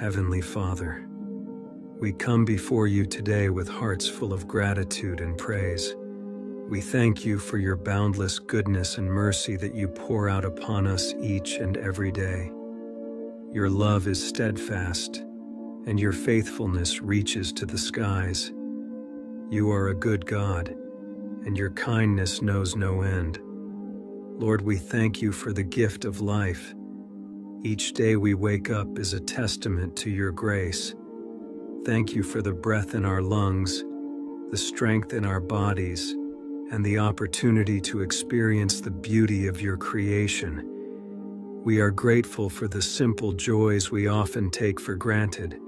Heavenly Father, we come before you today with hearts full of gratitude and praise. We thank you for your boundless goodness and mercy that you pour out upon us each and every day. Your love is steadfast, and your faithfulness reaches to the skies. You are a good God, and your kindness knows no end. Lord, we thank you for the gift of life. Each day we wake up is a testament to your grace. Thank you for the breath in our lungs, the strength in our bodies, and the opportunity to experience the beauty of your creation. We are grateful for the simple joys we often take for granted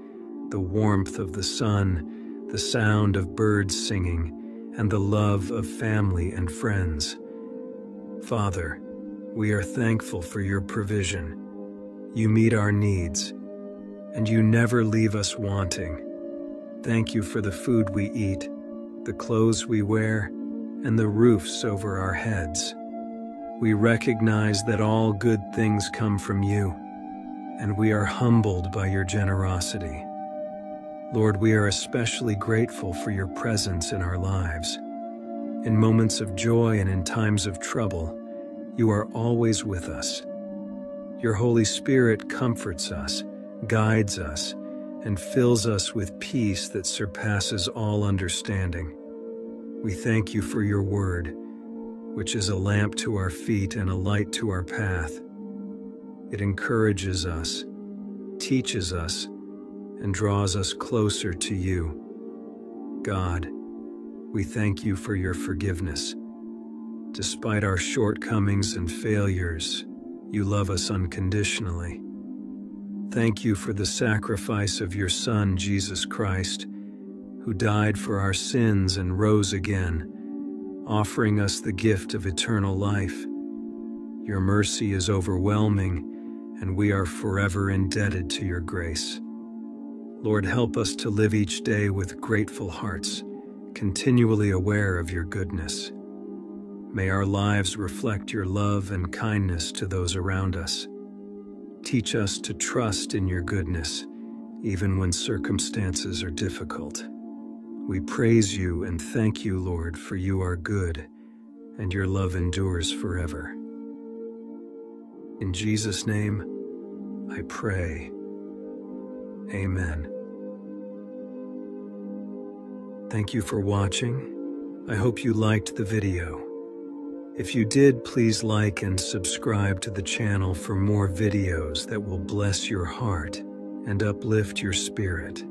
the warmth of the sun, the sound of birds singing, and the love of family and friends. Father, we are thankful for your provision. You meet our needs, and you never leave us wanting. Thank you for the food we eat, the clothes we wear, and the roofs over our heads. We recognize that all good things come from you, and we are humbled by your generosity. Lord, we are especially grateful for your presence in our lives. In moments of joy and in times of trouble, you are always with us. Your Holy Spirit comforts us, guides us, and fills us with peace that surpasses all understanding. We thank you for your word, which is a lamp to our feet and a light to our path. It encourages us, teaches us, and draws us closer to you. God, we thank you for your forgiveness. Despite our shortcomings and failures, you love us unconditionally. Thank you for the sacrifice of your Son, Jesus Christ, who died for our sins and rose again, offering us the gift of eternal life. Your mercy is overwhelming, and we are forever indebted to your grace. Lord, help us to live each day with grateful hearts, continually aware of your goodness. May our lives reflect your love and kindness to those around us. Teach us to trust in your goodness, even when circumstances are difficult. We praise you and thank you, Lord, for you are good and your love endures forever. In Jesus' name, I pray. Amen. Thank you for watching. I hope you liked the video. If you did, please like and subscribe to the channel for more videos that will bless your heart and uplift your spirit.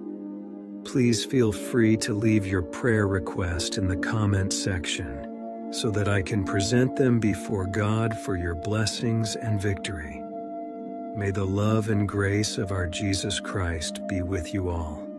Please feel free to leave your prayer request in the comment section so that I can present them before God for your blessings and victory. May the love and grace of our Jesus Christ be with you all.